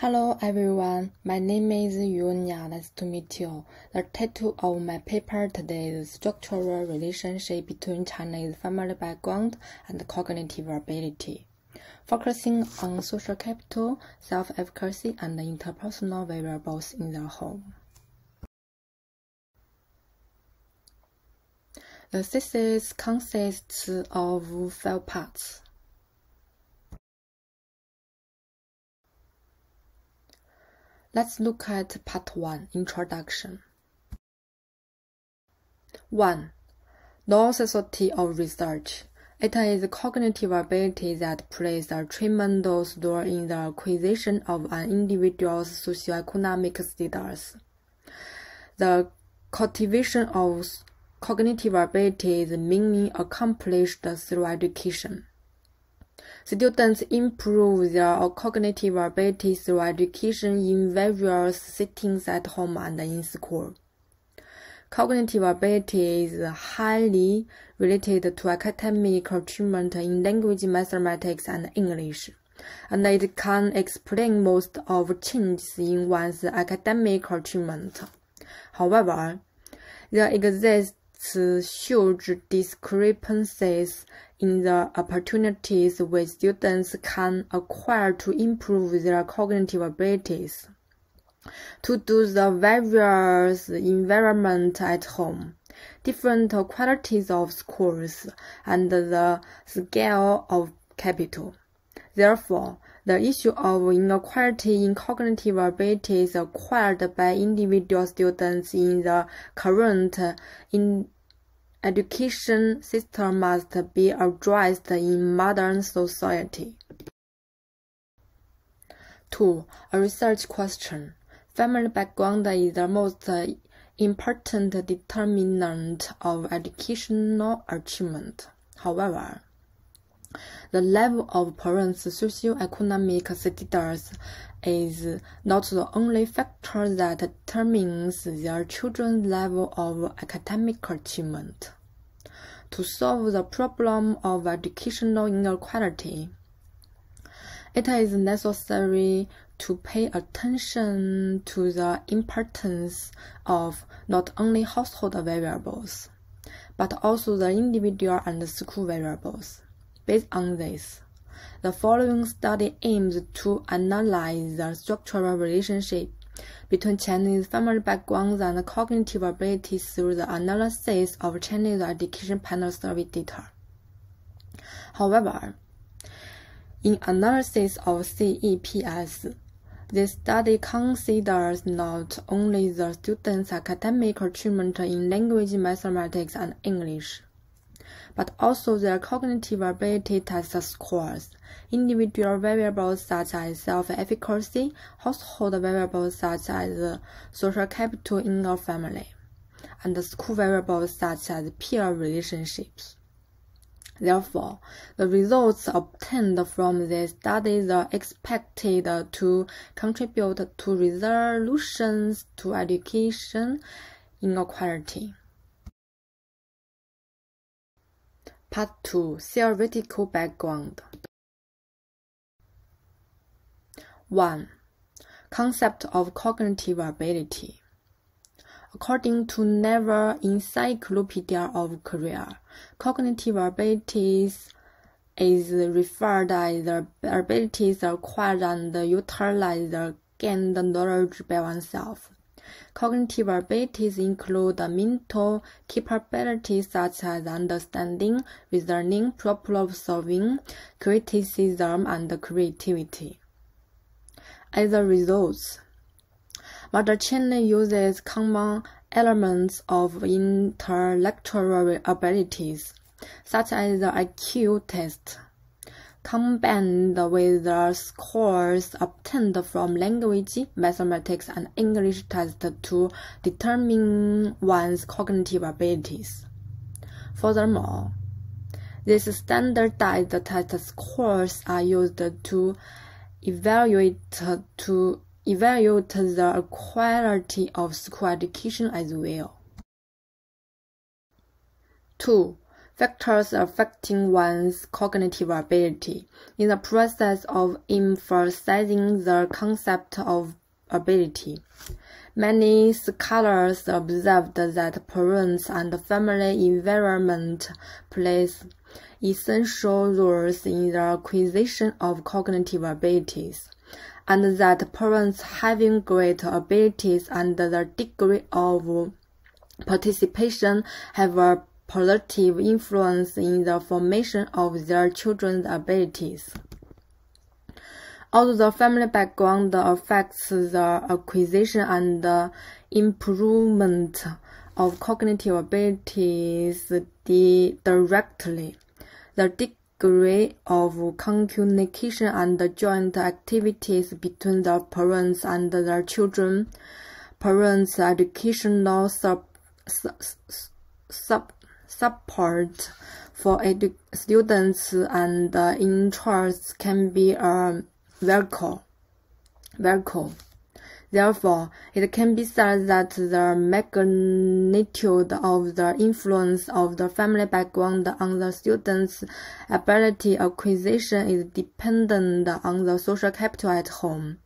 Hello everyone, my name is Yunya. Nice to meet you. The title of my paper today is Structural Relationship between Chinese Family Background and Cognitive Ability, focusing on social capital, self-efficacy, and interpersonal variables in the home. The thesis consists of five parts. Let's look at part 1 Introduction. 1. Necessity of research. It is cognitive ability that plays a tremendous role in the acquisition of an individual's socioeconomic status. The cultivation of cognitive ability is mainly accomplished through education. Students improve their cognitive abilities through education in various settings at home and in school. Cognitive ability is highly related to academic achievement in language, mathematics, and English, and it can explain most of changes in one's academic achievement. However, there exists huge discrepancies in the opportunities which students can acquire to improve their cognitive abilities. To do the various environment at home, different qualities of schools, and the scale of capital. Therefore, the issue of inequality in cognitive abilities acquired by individual students in the current in education system must be addressed in modern society. 2. A research question. Family background is the most important determinant of educational achievement. However, the level of parents' socioeconomic status is not the only factor that determines their children's level of academic achievement. To solve the problem of educational inequality, it is necessary to pay attention to the importance of not only household variables, but also the individual and school variables. Based on this, the following study aims to analyze the structural relationship between Chinese family backgrounds and cognitive abilities through the analysis of Chinese education panel survey data. However, in analysis of CEPS, this study considers not only the students' academic achievement in language, mathematics, and English, but also their cognitive ability test scores, individual variables such as self-efficacy, household variables such as social capital in a family, and school variables such as peer relationships. Therefore, the results obtained from this study are expected to contribute to resolutions to education inequality. Part 2 Theoretical Background 1. Concept of cognitive ability. According to Naver Encyclopedia of Korea, cognitive abilities is referred as the abilities acquired and utilized gained knowledge by oneself. Cognitive abilities include mental capabilities such as understanding, reasoning, problem solving, criticism, and creativity. As a result, Mother Chen uses common elements of intellectual abilities, such as the IQ test combined with the scores obtained from language, mathematics, and English tests to determine one's cognitive abilities. Furthermore, these standardized test scores are used to evaluate to evaluate the quality of school education as well. 2. Factors affecting one's cognitive ability. In the process of emphasizing the concept of ability, many scholars observed that parents and family environment plays essential roles in the acquisition of cognitive abilities, and that parents having great abilities and the degree of participation have a positive influence in the formation of their children's abilities. Although the family background affects the acquisition and improvement of cognitive abilities directly, the degree of communication and joint activities between the parents and their children, parents' educational sub, sub, support for students and uh, interests can be a vehicle. vehicle. Therefore, it can be said that the magnitude of the influence of the family background on the student's ability acquisition is dependent on the social capital at home.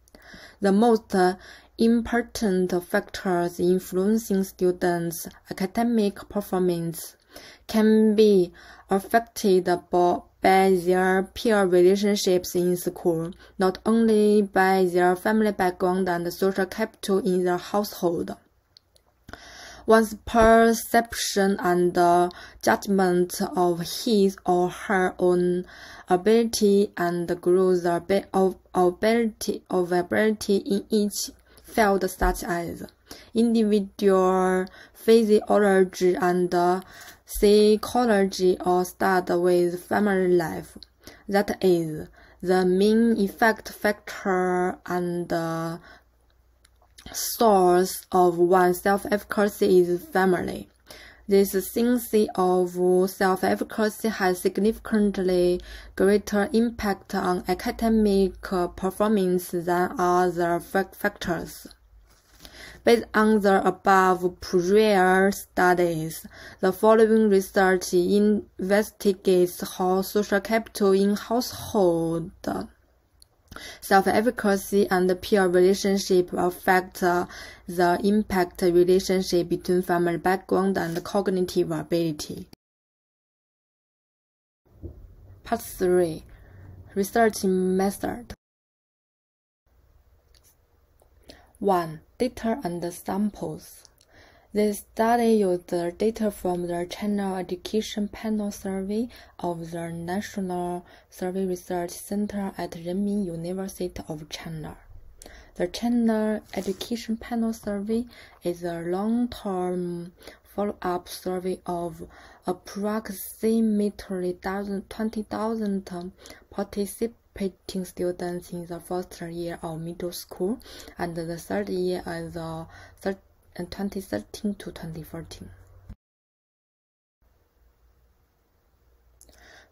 The most uh, important factors influencing students' academic performance can be affected by their peer relationships in school, not only by their family background and social capital in the household. One's perception and uh, judgment of his or her own ability and growth of ability of ability in each field such as individual physiology and psychology or start with family life. That is, the main effect factor and source of one's self-efficacy is family. This sense of self-efficacy has significantly greater impact on academic performance than other factors. Based on the above prior studies, the following research investigates how social capital in household self-efficacy and peer relationship affect the impact relationship between family background and cognitive ability. Part 3 Research Method 1. Data and samples. This study used the data from the China Education Panel Survey of the National Survey Research Center at Renmin University of China. The China Education Panel Survey is a long-term follow-up survey of approximately 20,000 participants participating students in the first year of middle school and the third year of the uh, 2013 to 2014.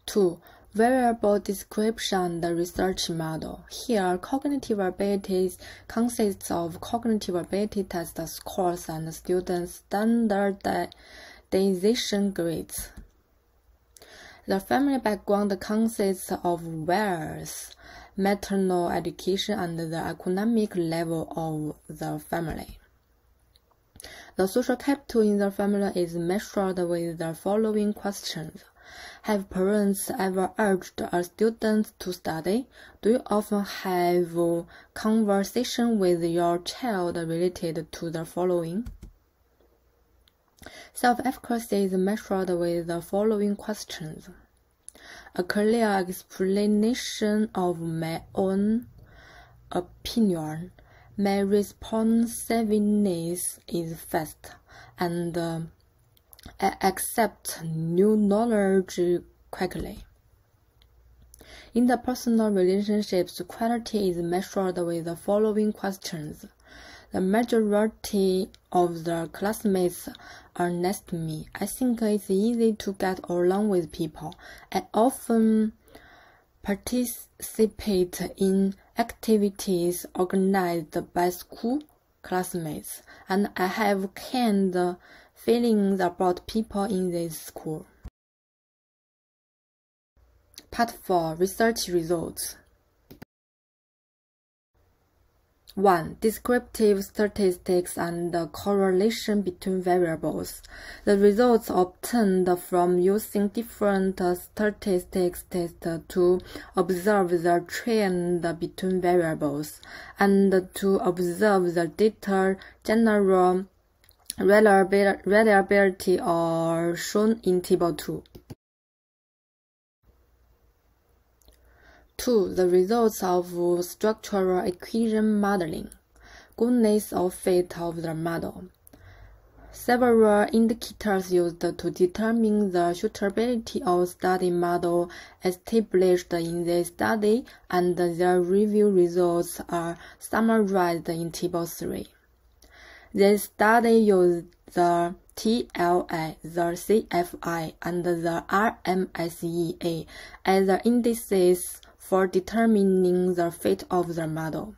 2. Variable description and research model. Here, cognitive abilities consists of cognitive ability test scores and students' standardization grades. The family background consists of wealth, maternal education, and the economic level of the family. The social capital in the family is measured with the following questions. Have parents ever urged a student to study? Do you often have conversation with your child related to the following? Self-efficacy is measured with the following questions. A clear explanation of my own opinion. My responsiveness is fast, and uh, I accept new knowledge quickly. In the personal relationships, quality is measured with the following questions. The majority of the classmates are nice to me. I think it's easy to get along with people. I often participate in activities organized by school classmates, and I have kind feelings about people in this school. Part 4 Research Results 1. Descriptive statistics and the correlation between variables. The results obtained from using different statistics tests to observe the trend between variables and to observe the data general reliability are shown in Table 2. 2. The results of structural equation modeling. Goodness or fit of the model. Several indicators used to determine the suitability of study model established in this study and their review results are summarized in Table 3. This study used the TLI, the CFI, and the RMSEA as the indices for determining the fit of the model.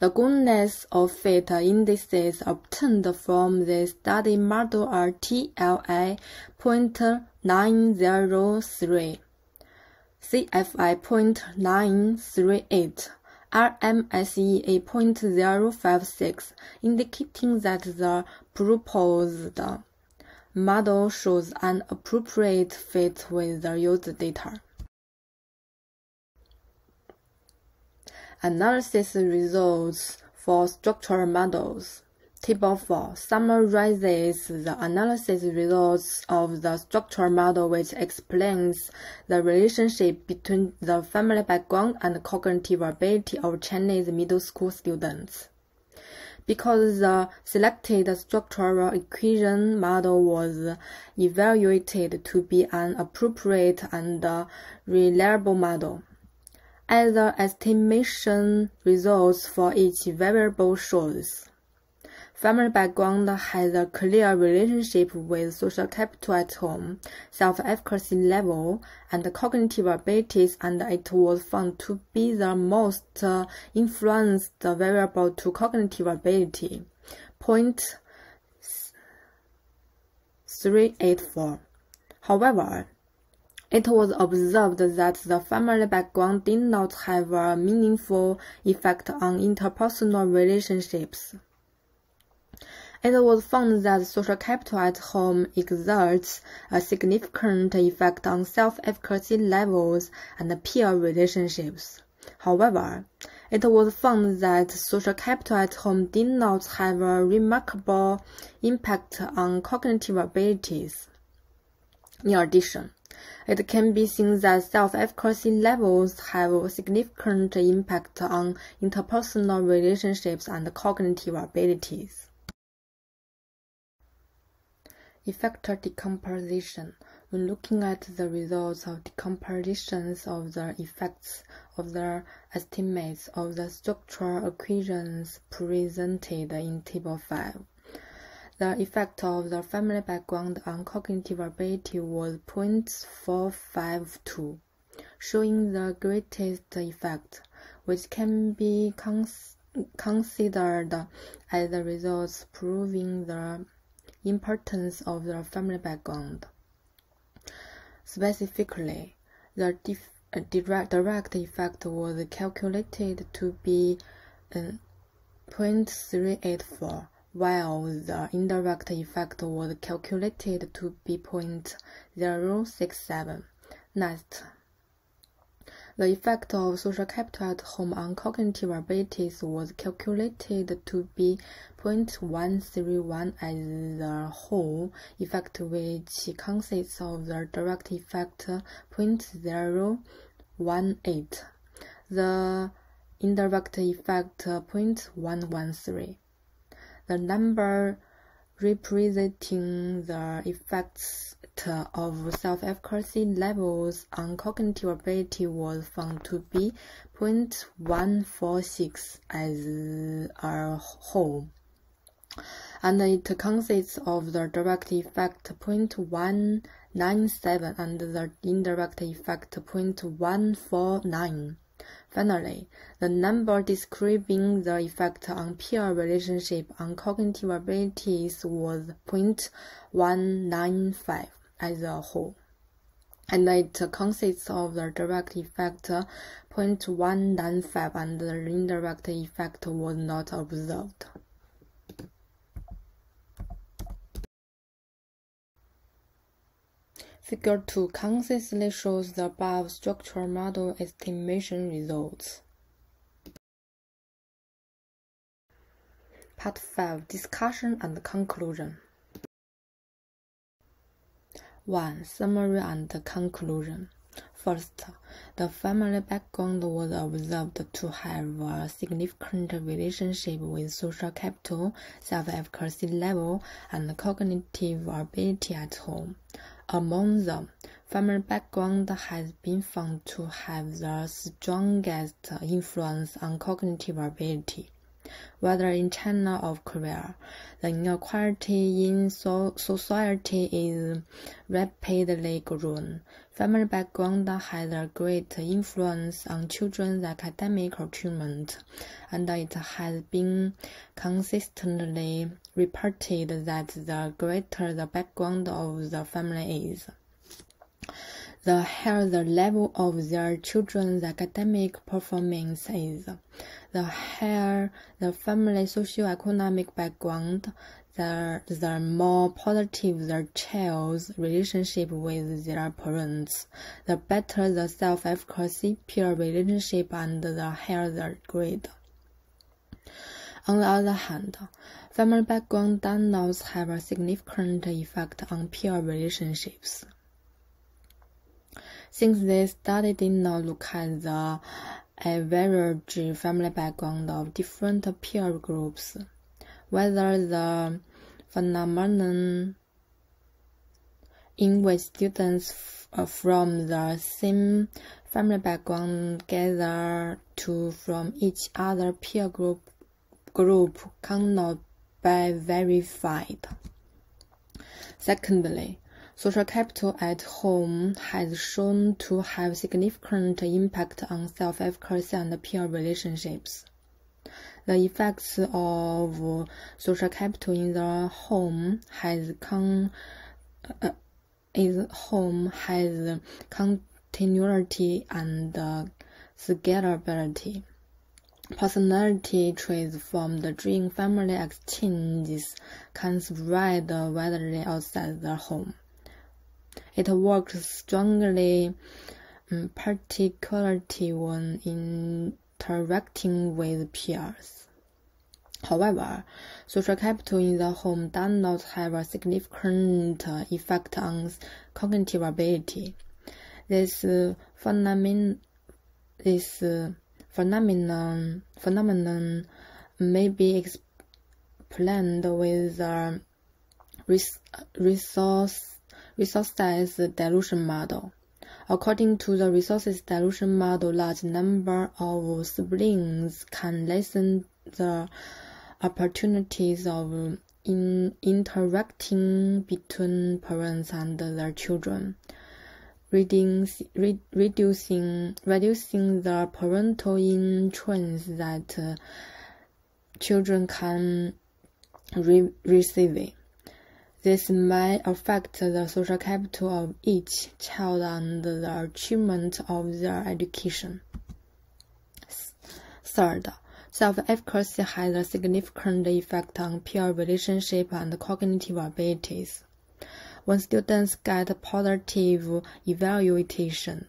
The goodness of fit indices obtained from the study model are TLI 0.903, CFI 0.938, RMSEA 0.056, indicating that the proposed model shows an appropriate fit with the used data. Analysis results for structural models. Table 4 summarizes the analysis results of the structural model which explains the relationship between the family background and cognitive ability of Chinese middle school students. Because the selected structural equation model was evaluated to be an appropriate and reliable model, as the estimation results for each variable shows. Family background has a clear relationship with social capital at home, self-efficacy level, and cognitive abilities, and it was found to be the most influenced variable to cognitive ability. Point 384. However, it was observed that the family background did not have a meaningful effect on interpersonal relationships. It was found that social capital at home exerts a significant effect on self-efficacy levels and peer relationships. However, it was found that social capital at home did not have a remarkable impact on cognitive abilities. In addition, it can be seen that self-efficacy levels have a significant impact on interpersonal relationships and cognitive abilities. Effector decomposition. When looking at the results of decompositions of the effects of the estimates of the structural equations presented in Table 5, the effect of the family background on cognitive ability was 0.452, showing the greatest effect, which can be cons considered as the results proving the importance of the family background. Specifically, the direct, direct effect was calculated to be uh, 0.384 while the indirect effect was calculated to be 0.067. Next, the effect of social capital at home on cognitive abilities was calculated to be 0.131 as the whole effect which consists of the direct effect 0.018, the indirect effect 0.113 the number representing the effects of self-efficacy levels on cognitive ability was found to be 0.146 as a whole, and it consists of the direct effect 0.197 and the indirect effect 0.149. Finally, the number describing the effect on peer relationship on cognitive abilities was 0.195 as a whole. and it consists of the direct effect 0.195 and the indirect effect was not observed. Figure 2 consistently shows the above structural model estimation results. Part 5 Discussion and Conclusion 1. Summary and Conclusion First, the family background was observed to have a significant relationship with social capital, self-efficacy level, and cognitive ability at home. Among them, family background has been found to have the strongest influence on cognitive ability. Whether in China or Korea, the inequality in so society is rapidly growing. Family background has a great influence on children's academic achievement, and it has been consistently reported that the greater the background of the family is, the higher the level of their children's academic performance is. The higher the family socio-economic background, the, the more positive the child's relationship with their parents, the better the self-efficacy, peer relationship, and the higher the grade. On the other hand, family background does not have a significant effect on peer relationships. Since this study did not look at the average family background of different peer groups, whether the phenomenon in which students uh, from the same family background gather to from each other peer group group cannot be verified. Secondly, Social capital at home has shown to have significant impact on self-efficacy and peer relationships. The effects of social capital in the home has con uh, is home has continuity and uh, scalability. Personality traits from the dream family exchanges can spread widely outside the home. It works strongly, um, particularly when interacting with peers. However, social capital in the home does not have a significant effect on cognitive ability. This uh, phenomenon, this uh, phenomenon, phenomenon may be explained with uh, a resource resource dilution model. According to the resources dilution model, large number of siblings can lessen the opportunities of in interacting between parents and their children, reducing, re, reducing, reducing the parental influence that uh, children can re receive. This may affect the social capital of each child and the achievement of their education. Third, self-efficacy has a significant effect on peer relationship and cognitive abilities. When students get positive evaluation,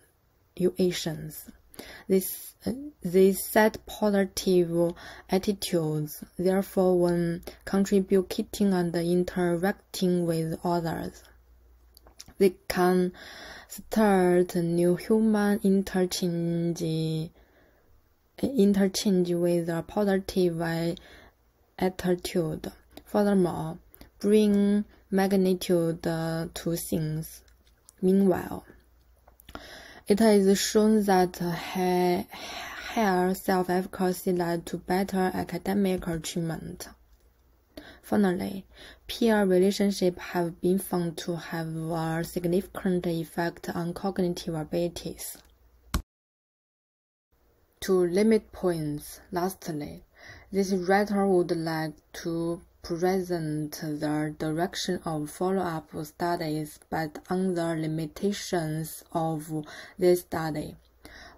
this they set positive attitudes, therefore when contributing and interacting with others. They can start new human interchange, interchange with a positive attitude. Furthermore, bring magnitude to things. Meanwhile, it is shown that higher self-efficacy led to better academic achievement. Finally, peer relationships have been found to have a significant effect on cognitive abilities. To limit points, lastly, this writer would like to present the direction of follow-up studies, but on the limitations of this study.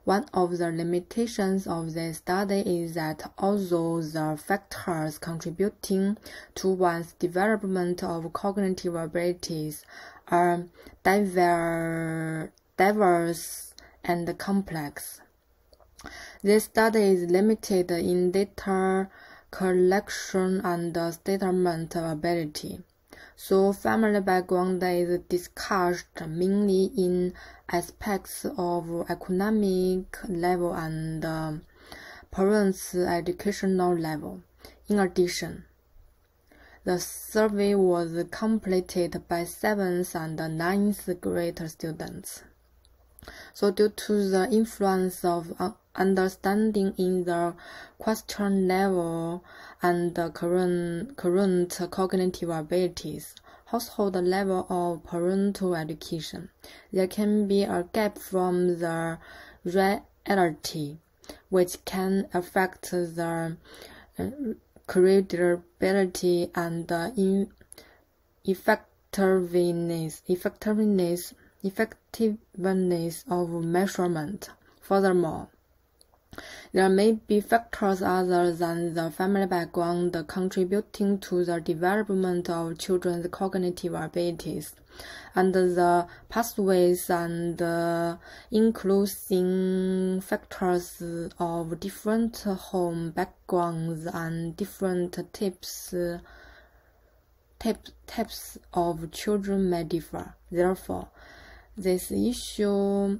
One of the limitations of this study is that although the factors contributing to one's development of cognitive abilities are diverse and complex, this study is limited in data collection and statement ability. So family background is discussed mainly in aspects of economic level and uh, parents' educational level. In addition, the survey was completed by seventh and ninth grade students. So due to the influence of uh, understanding in the question level and the current, current cognitive abilities, household level of parental education, there can be a gap from the reality, which can affect the uh, credibility and the effectiveness, effectiveness effectiveness of measurement. Furthermore, there may be factors other than the family background contributing to the development of children's cognitive abilities, and the pathways and including factors of different home backgrounds and different types types of children may differ. Therefore, this issue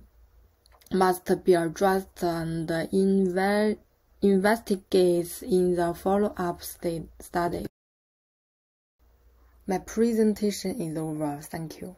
must be addressed and inve investigated in the follow-up study. My presentation is over. Thank you.